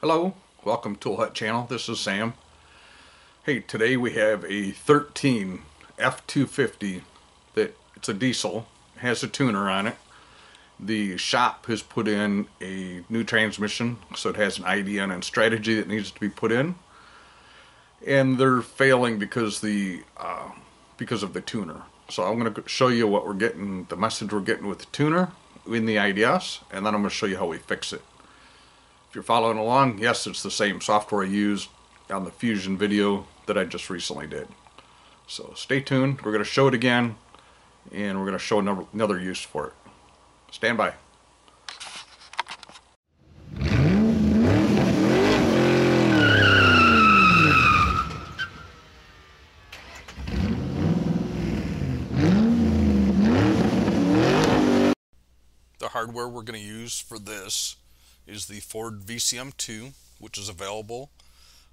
Hello, welcome to Tool Hut channel. This is Sam. Hey, today we have a 13 F250 that it's a diesel, has a tuner on it. The shop has put in a new transmission, so it has an IDN and strategy that needs to be put in. And they're failing because the uh, because of the tuner. So I'm going to show you what we're getting, the message we're getting with the tuner in the IDS, and then I'm going to show you how we fix it. If you're following along, yes, it's the same software I used on the Fusion video that I just recently did. So stay tuned. We're going to show it again, and we're going to show another, another use for it. Stand by. The hardware we're going to use for this is the Ford VCM2, which is available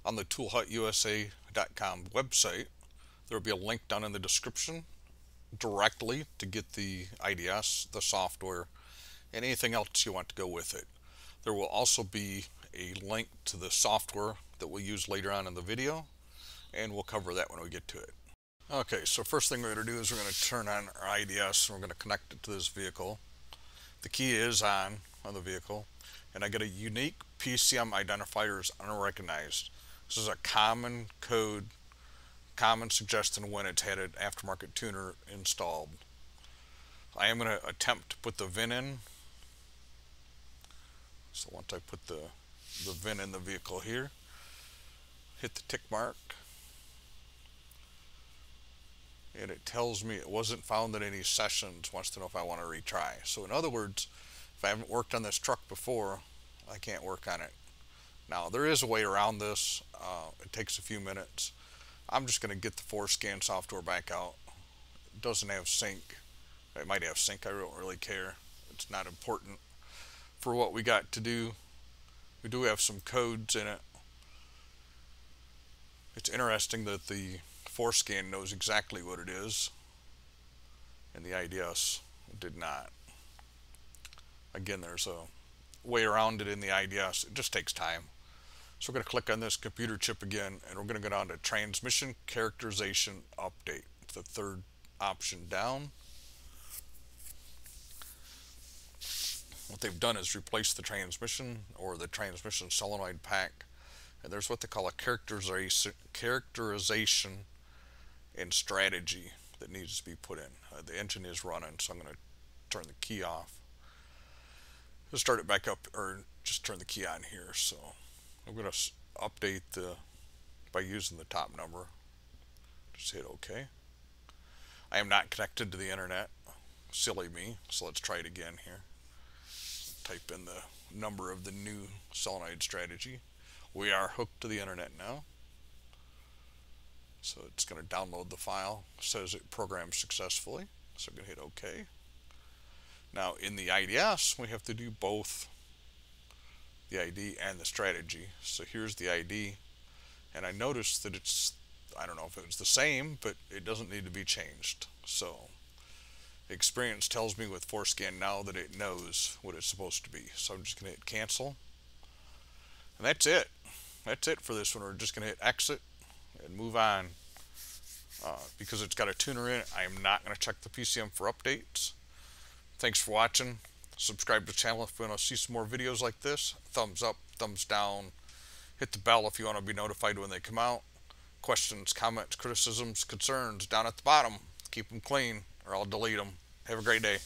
on the toolhutusa.com website. There will be a link down in the description directly to get the IDS, the software, and anything else you want to go with it. There will also be a link to the software that we'll use later on in the video, and we'll cover that when we get to it. Okay, so first thing we're going to do is we're going to turn on our IDS and we're going to connect it to this vehicle. The key is on on the vehicle and I get a unique PCM identifier is unrecognized. This is a common code, common suggestion when it's had an aftermarket tuner installed. I am going to attempt to put the VIN in. So once I put the, the VIN in the vehicle here, hit the tick mark, and it tells me it wasn't found in any sessions, wants to know if I want to retry. So in other words, if I haven't worked on this truck before, I can't work on it. Now there is a way around this. Uh, it takes a few minutes. I'm just going to get the Forscan software back out. It doesn't have sync. It might have sync. I don't really care. It's not important for what we got to do. We do have some codes in it. It's interesting that the Forscan knows exactly what it is and the IDS did not. Again, there's a way around it in the IDS. It just takes time. So we're going to click on this computer chip again and we're going to go down to transmission characterization update. The third option down. What they've done is replace the transmission or the transmission solenoid pack and there's what they call a characterization and strategy that needs to be put in. Uh, the engine is running so I'm going to turn the key off. Just start it back up or just turn the key on here so I'm going to update the by using the top number. Just hit OK I am not connected to the internet. Silly me so let's try it again here. Type in the number of the new solenoid strategy. We are hooked to the internet now so it's going to download the file it says it programmed successfully so I'm going to hit OK now in the IDS, we have to do both the ID and the strategy. So here's the ID, and I noticed that it's, I don't know if it's the same, but it doesn't need to be changed. So experience tells me with Forscan now that it knows what it's supposed to be. So I'm just going to hit cancel. And that's it. That's it for this one. We're just going to hit exit and move on. Uh, because it's got a tuner in I am not going to check the PCM for updates. Thanks for watching. Subscribe to the channel if you want to see some more videos like this. Thumbs up, thumbs down. Hit the bell if you want to be notified when they come out. Questions, comments, criticisms, concerns down at the bottom. Keep them clean or I'll delete them. Have a great day.